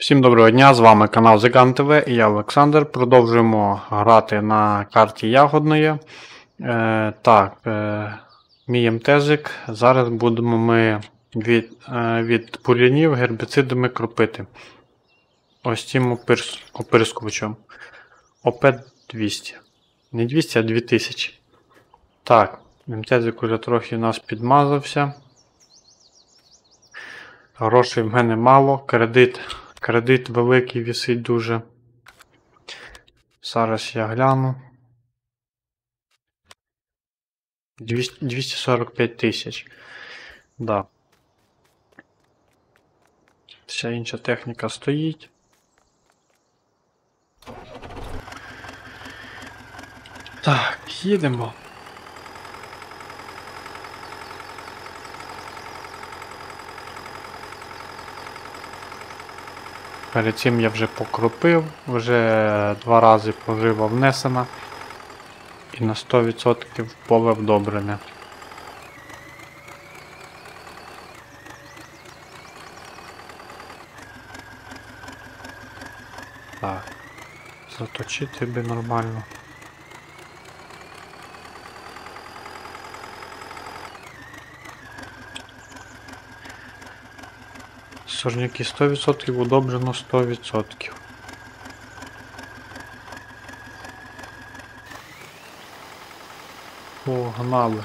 Всім доброго дня, з вами канал Зиган ТВ і я Олександр. Продовжуємо грати на карті Ягодної. Е, так, е, мій МТЗик. Зараз будемо ми від, е, від пулянів гербіцидами кропити. Ось цим опирс, опирскувачем. ОП 200. Не 200, а 2000. Так, МТЗик уже трохи у нас підмазався. Грошей в мене мало, кредит Кредит великий вісить дуже. Зараз я гляну. 245 тисяч. Да. Вся інша техніка стоїть. Так, їдемо. Перед цим я вже покропив, вже два рази пожива внесена і на 100% поле вдобрене. Так, заточити би нормально. Сорняки 100% удобрено 100%. Погнали.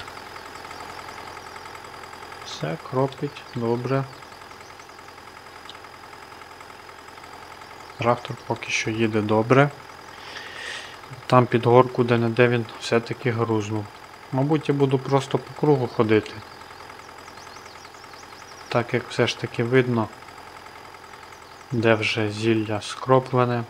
Все, кропить, добре. Трактор поки що їде добре. Там під горку, де не де він все-таки грузнув. Мабуть, я буду просто по кругу ходити. Так як все ж таки видно, де вже зілля скроплене.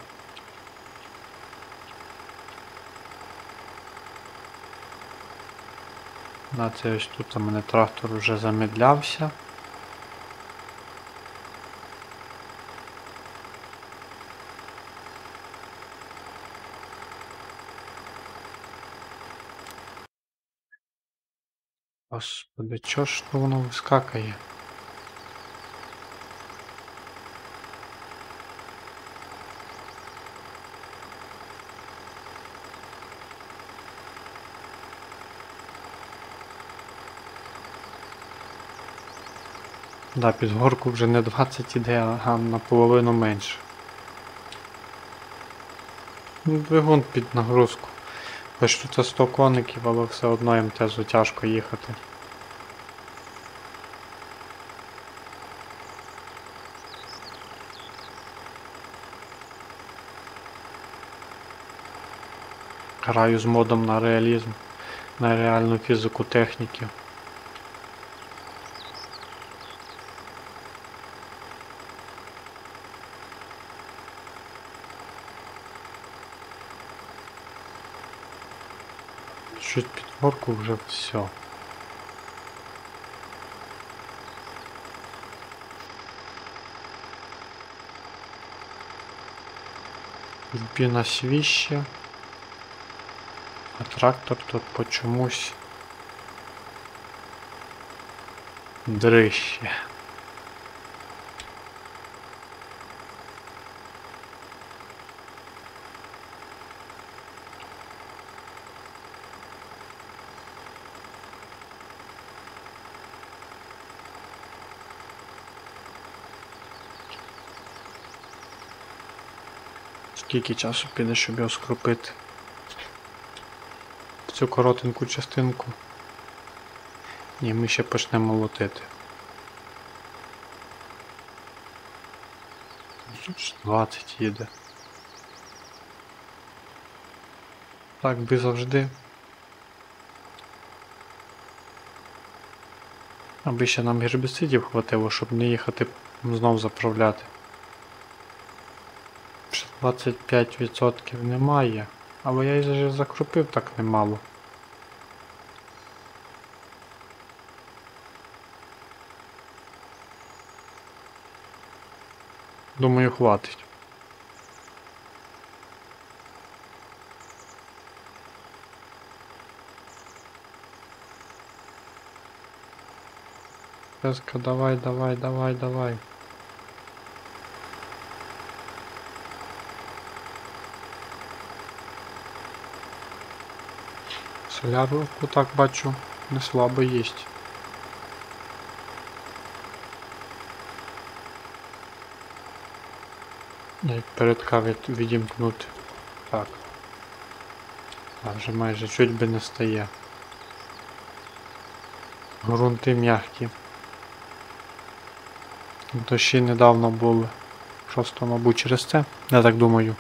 На це ось тут у мене трактор вже замедлявся. Господи, чого ж то воно вискакає? Да, під горку вже не 20 іде, а наполовину менше. Ну, Двигун під нагрузку. Хоч тут 100 коників, але все одно МТЗу тяжко їхати. Граю з модом на реалізм, на реальну фізику техніки. Чуть під горку вже все. Біна свіще. А трактор тут по чомусь дрище. Скільки часу піде, щоб його скрупити? Цю коротеньку частинку. Ні, ми ще почнемо молотити. Тут 20 їде. Так би завжди. Аби ще нам гербіцидів хватило, щоб не їхати знов заправляти. Ще 25% немає, але я вже закрупив так немало. Думаю, хватить. Давай, давай, давай, давай. Солярку так бачу, не слабо їсть. Як перед каві відімкнути. Так. А вже майже чуть би не стає. Грунти м'які. Дощі недавно були. Просто, мабуть, через це, я так думаю.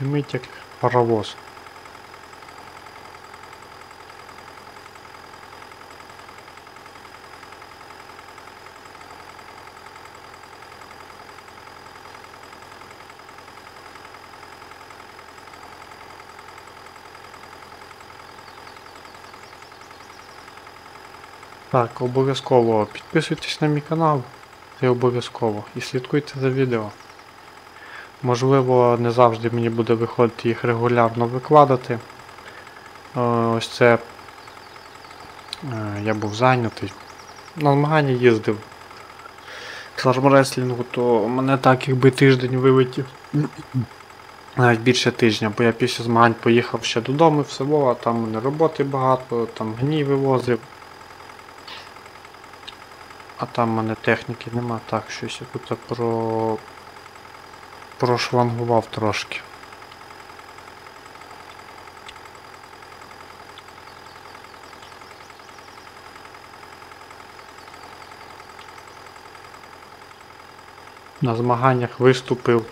Димить як паровоз. Так, обов'язково підписуйтесь на мій канал. Це обов'язково. І слідкуйте за відео. Можливо, не завжди мені буде виходити їх регулярно викладати. Е, Ось це е, я був зайнятий. На змагання їздив з армреслінгу, то мене так якби тиждень вилетів. Навіть більше тижня, бо я після змагань поїхав ще додому в село, а там у мене роботи багато, там гній вивозив. А там в мене техніки нема, так щось я тут про прошлангував трошки. На змаганнях виступив.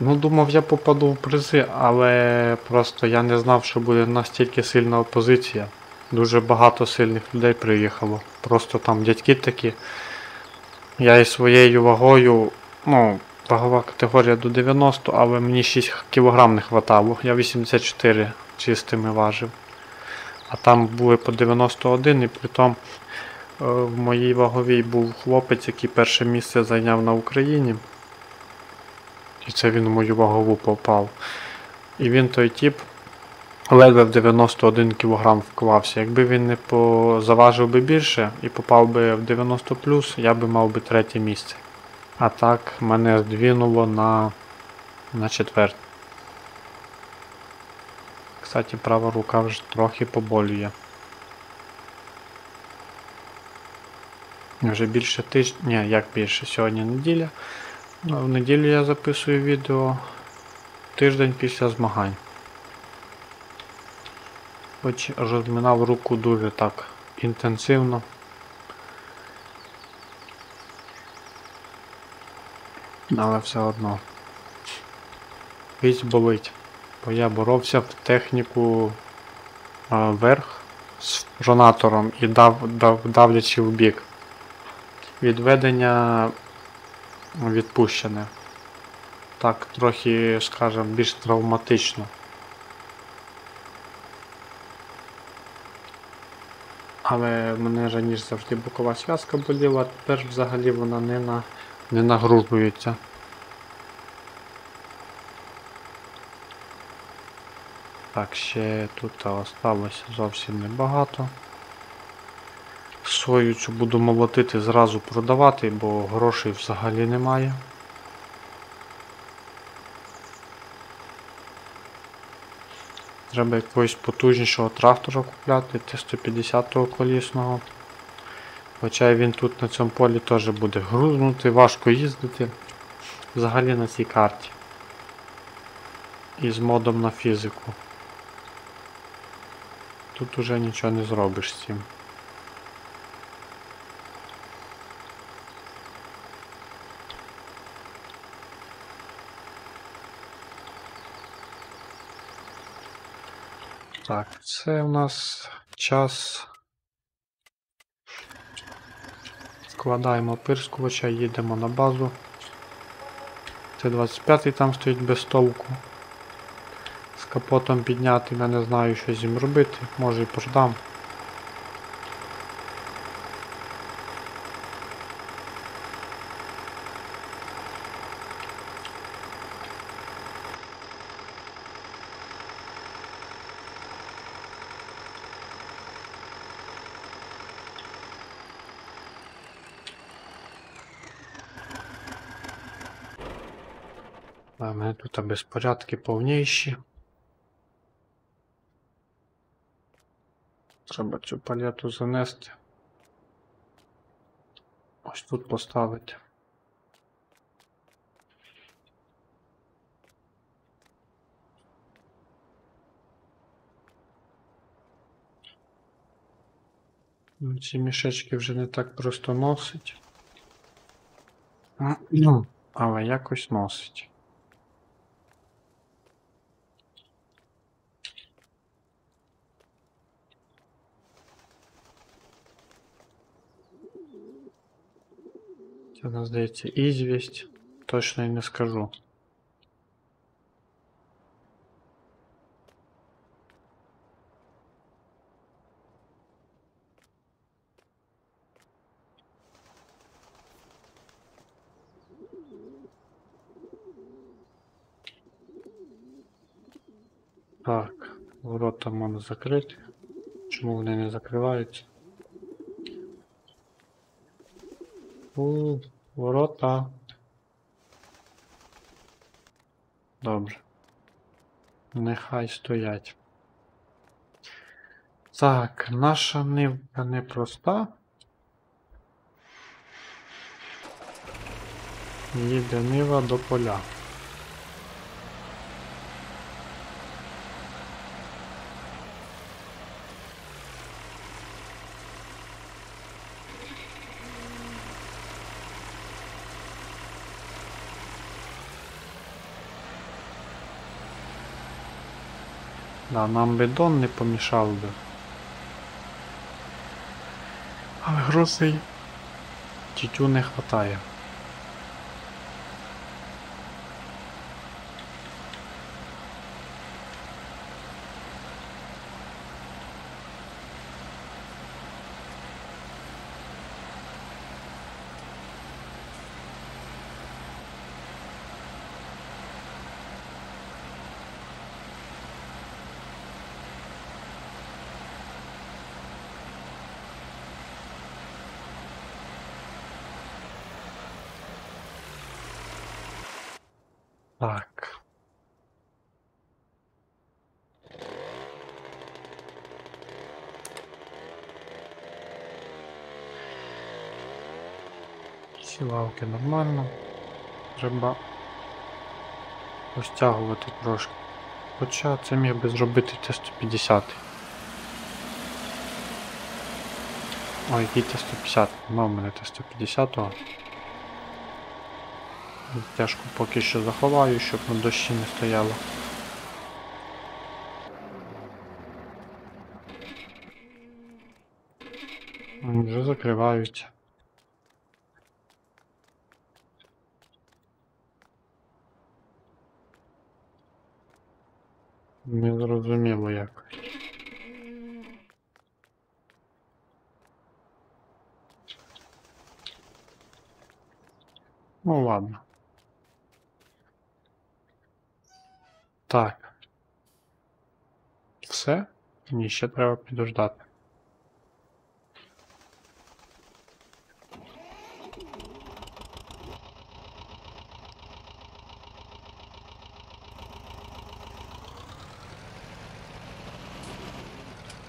Ну, думав, я попаду в призи, але просто я не знав, що буде настільки сильна опозиція. Дуже багато сильних людей приїхало. Просто там дядьки такі. Я із своєю вагою, ну, вагова категорія до 90, але мені 6 кг не хватало. Я 84 чистими важив. А там були по 91 і притом е, в моїй ваговій був хлопець, який перше місце зайняв на Україні. І це він в мою вагову попав. І він той тип ледве в 91 кг вклався. Якби він не по... заважив би більше і попав би в 90 я би мав би третє місце. А так мене здвинуло на, на четверте. Кстати, права рука вже трохи поболює. Вже більше тижня. Ні, як більше, сьогодні неділя. Ну, в неділю я записую відео тиждень після змагань. Хоч розминав руку дуже так інтенсивно. Але все одно. Вісь болить. Бо я боровся в техніку а, вверх з жонатором і дав, дав давлячи в бік. Відведення відпущене. Так, трохи, скажем, більш травматично. Але мене раніше завжди бокова зв'язка боліла, тепер взагалі вона не, на, не нагружується. Так, ще тут осталося зовсім небагато. Сою цю буду молотити, зразу продавати, бо грошей взагалі немає. Треба якогось потужнішого трактора купляти, Т-150 колісного. Хоча він тут на цьому полі теж буде грузнути, важко їздити взагалі на цій карті. І з модом на фізику. Тут уже нічого не зробиш з цим. Так, це у нас час. Складаємо пирскувача, їдемо на базу. Т-25 там стоїть без толку. капотом підняти, я не знаю, що з ним робити. Може і продам. А в мене тут безпорядки повніші. Треба цю палету занести. Ось тут поставити. Ці мішечки вже не так просто носить. Ну, але якось носить. у нас здається ізвість. Точно і не скажу. Так, ворота можна закрити. Чому вони не закриваються? У, ворота. Добре. Нехай стоять. Так, наша нивка непроста. Їде нива до поля. Да, нам бидон не помішав би. Але грошей тютю не хватає. Так. Сівалки нормально. Треба розтягувати трошки. Хоча це міг би зробити Т-150. Ой, який Т-150? Нема в мене Т-150. Тяжко поки що заховаю, щоб на дощі не стояло. Вже закриваються. Не зрозуміло як. Ну ладно. Так. Все? Ні, ще треба підождати.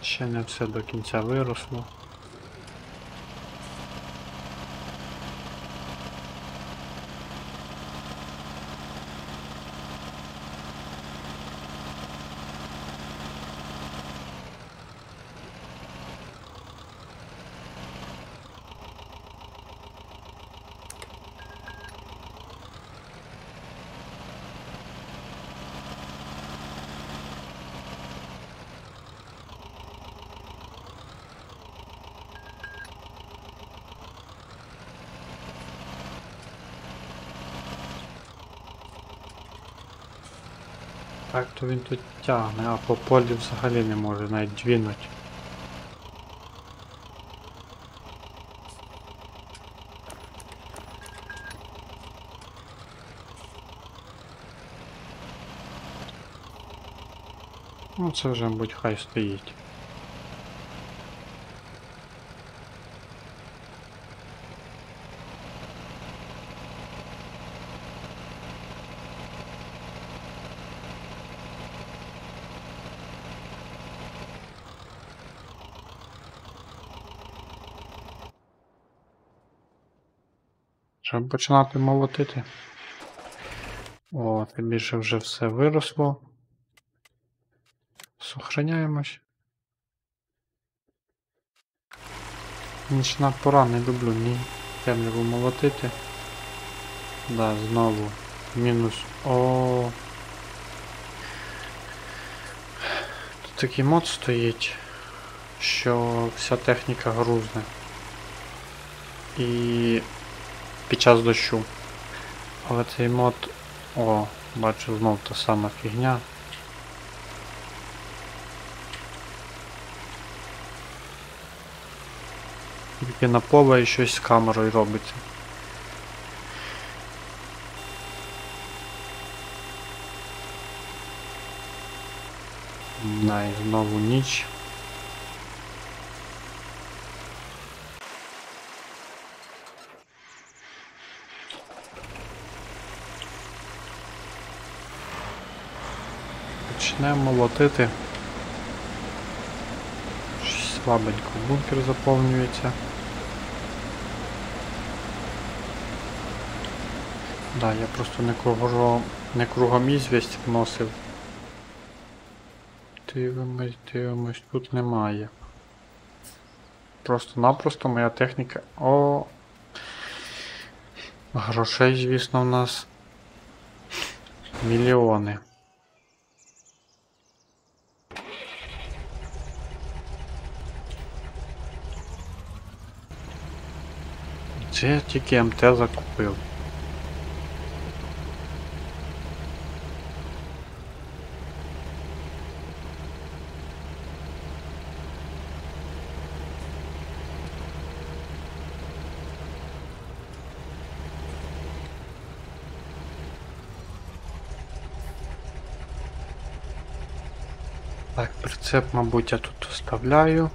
Ще не все до кінця виросло. Так то він тут тягне, а по полі взагалі не може навіть двінуть. Ну це вже, мабуть, хай стоїть. Треба починати молотити. О, тим більше вже все виросло. Сохраняємось. Нічна пора, не люблю ні темряву молотити. Да, знову. Мінус. О. Тут такий мод стоїть, що вся техніка грузне. І під час дощу. Але цей мод... О, бачу знов та сама фігня. Тільки на поле і щось з камерою робиться. Да, знову ніч. Почнемо молотити. Слабенько бункер заповнюється. Да, я просто не кругом, не кругом ізвість вносив. Дивимось, дивимось, тут немає. Просто-напросто моя техніка. О. Грошей, звісно, в нас мільйони. Це я тільки МТ закупив. Так, прицеп, мабуть, я тут оставляю.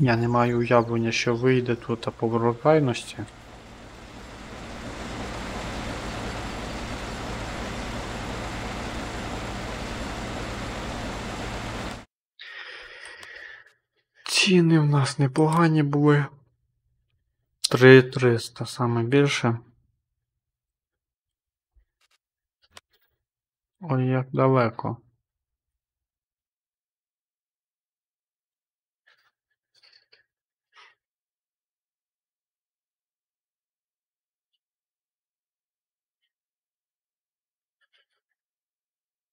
Я не маю уявлення, що вийде тут по врожайності. Ціни в нас непогані були. 3300 саме більше. Ой, як далеко.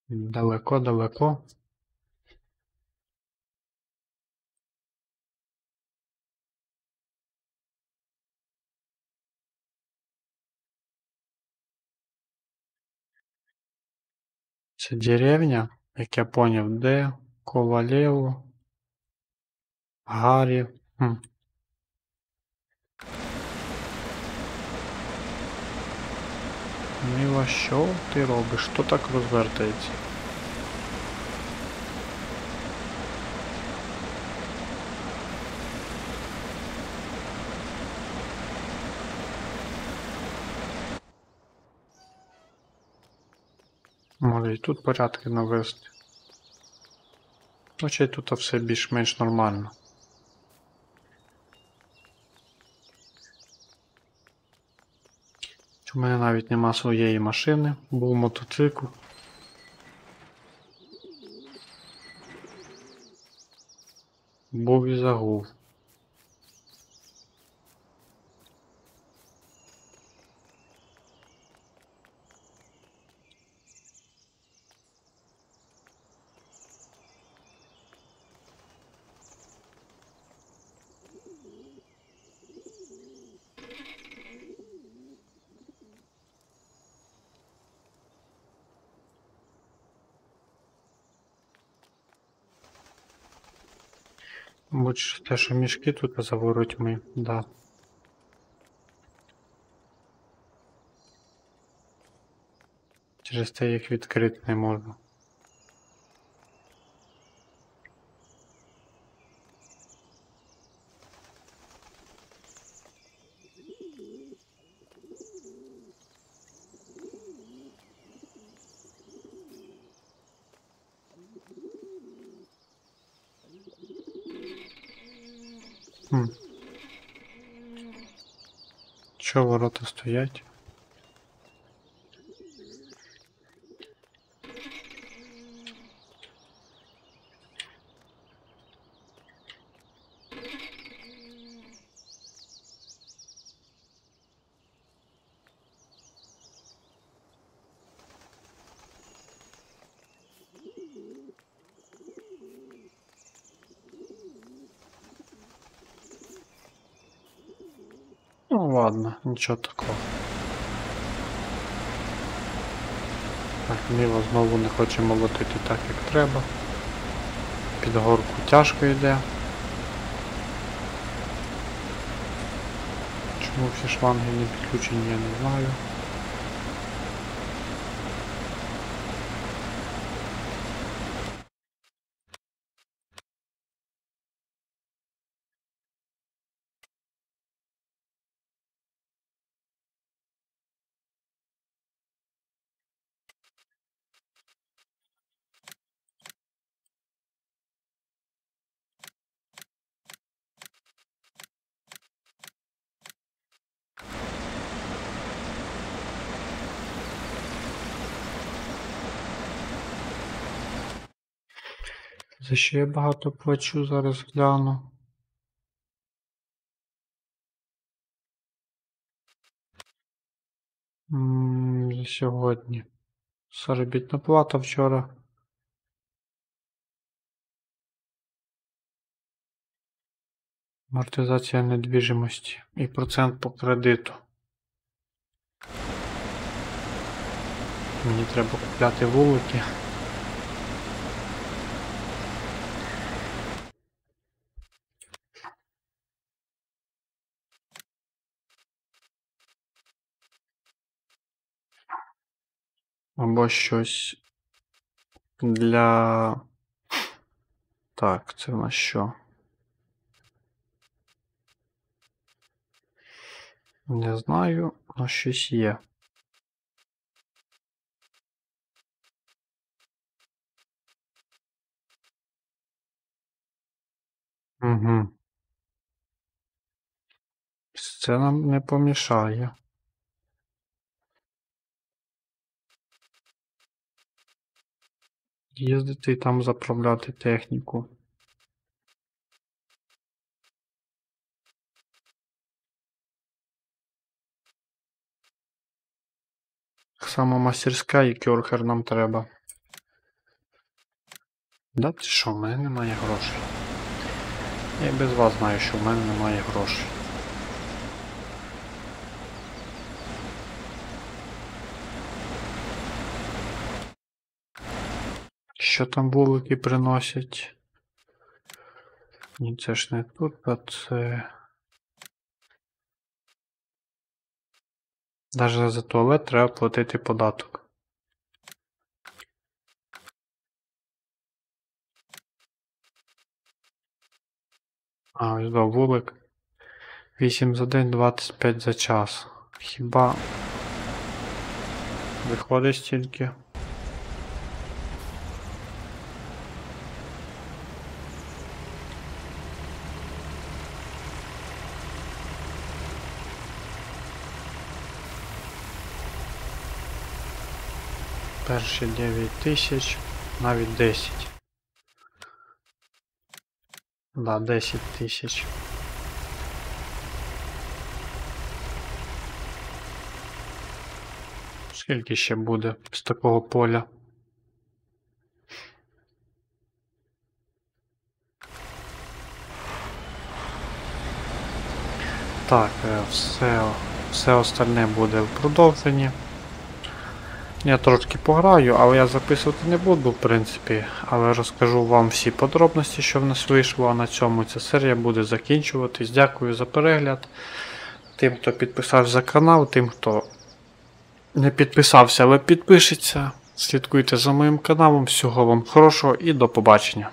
Далеко, далеко. Це деревня, як я поняв, де Ковалєво, Гарів. Хм. Мила, що ти робиш? Хто так розвертається? Може і тут порядки навести. Хоча тут все більш-менш нормально. У мене навіть нема своєї машини, був мотоцикл. Був і загув. Будь те, що мішки тут за воротьми, да. Через те їх відкрити не можу. Хм. Чо ворота стоять? Ну ладно, нічого такого. Так, міло знову не хоче молотити так, як треба. Під горку тяжко йде. Чому всі шланги не підключені, я не знаю. Що я багато плачу, зараз гляну. За сьогодні. Заробітна плата вчора. Амортизація недвіжимості і процент по кредиту. Мені треба купляти вулики. Або щось для. Так, це в нас що? Не знаю, але щось є. Угу. Це нам не помішає. Їздити і там заправляти техніку. Само мастерська і кьорхер нам треба. Да ти що, в мене немає грошей. Я і без вас знаю, що в мене немає грошей. Що там вулики приносять? Ні, це ж не тут, а це. Навіть за туалет треба платити податок. А, ось до вулик. 8 за день, 25 за час. Хіба виходить стільки? Перші 9 тисяч, навіть 10. Да, 10 тисяч. Скільки ще буде з такого поля? Так, е, все, все остальне буде в продовженні. Я трошки пограю, але я записувати не буду, в принципі, але розкажу вам всі подробності, що в нас вийшло, а на цьому ця серія буде закінчуватись. Дякую за перегляд. Тим, хто підписався за канал, тим, хто не підписався, але підпишеться. Слідкуйте за моїм каналом. Всього вам хорошого і до побачення.